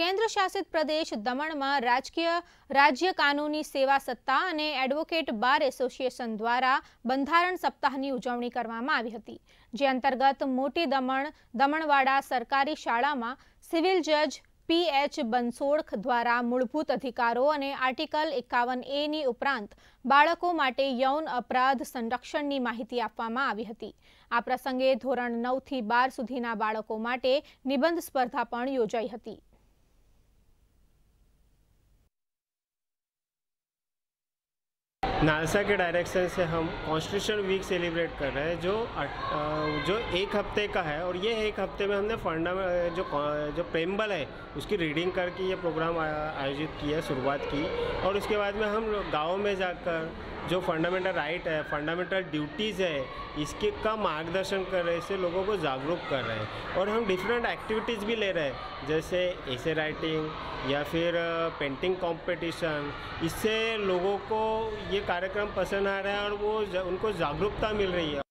કેન્દ્ર શાસિત પ્રદેશ દમણમાં રાજકીય રાજ્ય કાનૂની સેવા સત્તા અને એડવોકેટ બાર એસોસિએશન દ્વારા બંધારણ સપ્તાહની ઉજવણી કરવામાં આવી હતી, જે અંતર્ગત મોટી દમણ, દમણવાડા સરકારી શાળામાં સિવિલ જજ પી એચ બંસોડ દ્વારા મૂળભૂત અધિકારો અને આર્ટિકલ એકાવન એની ઉપરાંત બાળકો માટે યૌન અપરાધ સંરક્ષણની માહિતી આપવામાં આવી હતી. આ પ્રસંગે ધોરણ નવથી બાર સુધીના બાળકો માટે નિબંધ સ્પર્ધા પણ યોજાઈ હતી. नालसा के डायरेक्शन से हम कॉन्स्टिट्यूशन वीक सेलिब्रेट कर रहे हैं, जो जो एक हफ़्ते का है, और ये एक हफ़्ते में हमने फंडा, जो जो प्रेम्बल है, उसकी रीडिंग करके ये प्रोग्राम आयोजित किया, शुरुआत की, और उसके बाद में हम गाँव में जाकर जो फंडामेंटल राइट है फंडामेंटल ड्यूटीज़ है, इसके का मार्गदर्शन कर रहे हैं, इससे लोगों को जागरूक कर रहे हैं। और हम डिफरेंट एक्टिविटीज़ भी ले रहे हैं, जैसे ऐसे राइटिंग या फिर पेंटिंग कंपटीशन इससे लोगों को ये कार्यक्रम पसंद आ रहा है और वो उनको जागरूकता मिल रही है।